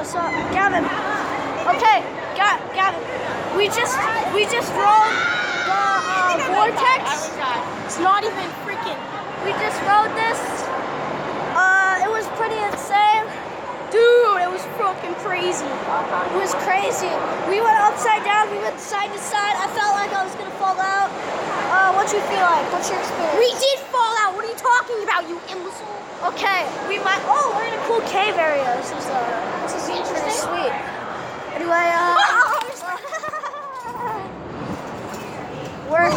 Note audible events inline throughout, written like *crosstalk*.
what's up, Gavin? Okay, Ga- Gavin. We just we just rode the uh, vortex. It's not even freaking. We just rode this. Uh, it was pretty insane, dude. It was fucking crazy. It was crazy. We went upside down. We went side to side. I felt like I was gonna fall out. Uh, what you feel like? What's your experience? We did fall out. What are you talking about, you imbecile? Okay, we might. Oh, we're in a cool cave area. This is uh, this is pretty Interesting. sweet. Anyway, uh, *laughs* we're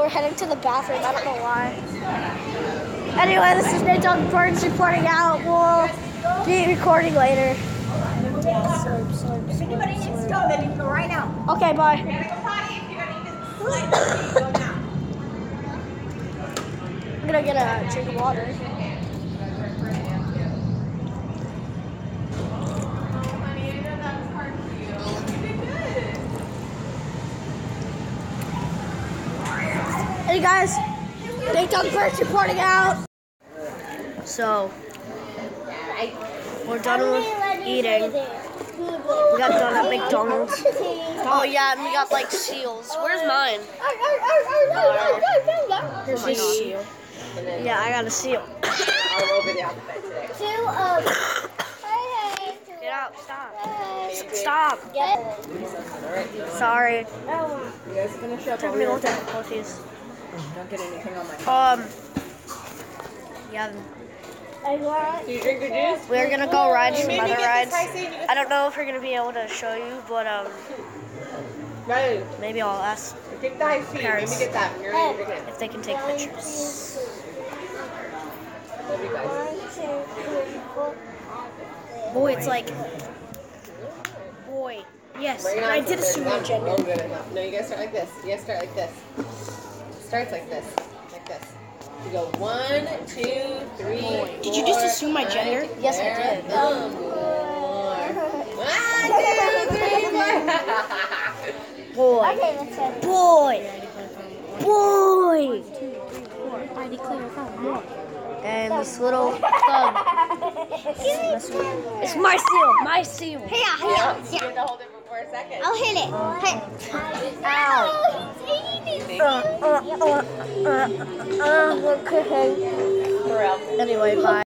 we're heading to the bathroom. I don't know why. Anyway, this is Nate Dog Burns reporting out. We'll be recording later. If anybody needs to go, then you can go right now. Okay, bye. Gotta go potty if you're gonna like, go now. I'm gonna get a drink of water. Hey guys, Dog Burns reporting out. So, we're done with eating. We got done at McDonald's. Oh yeah, and we got like seals. Where's mine? Here's his seal. Yeah, I got a seal. Get out, stop. Stop. Sorry. You guys finish up over Technical here. difficulties. Don't get anything on my. Um, yeah, we're gonna go ride some other rides. this spicy, you just- I don't know if we're gonna be able to show you, but um, maybe I'll ask Take the high tea. Maybe Parents. get that. You're ready to drink it. if they can take pictures. Love you guys. Boy, it's like, boy, yes, Bring it on I did there's assume my not- gender. Oh, good enough. No, you guys start like this. You guys start like this. Starts like this. Like this. You go one, two, three. Did you just assume my gender? Yes, I seven, did. One more. One, two, three, four. Boy, boy, boy. And this little thug. It's my seal, my seal. Here, Yeah, here, you here. have to hold it for a second. I'll hit it. Hit. Ow. he's eating Uh, uh, uh, uh, uh, okay. Anyway, bye.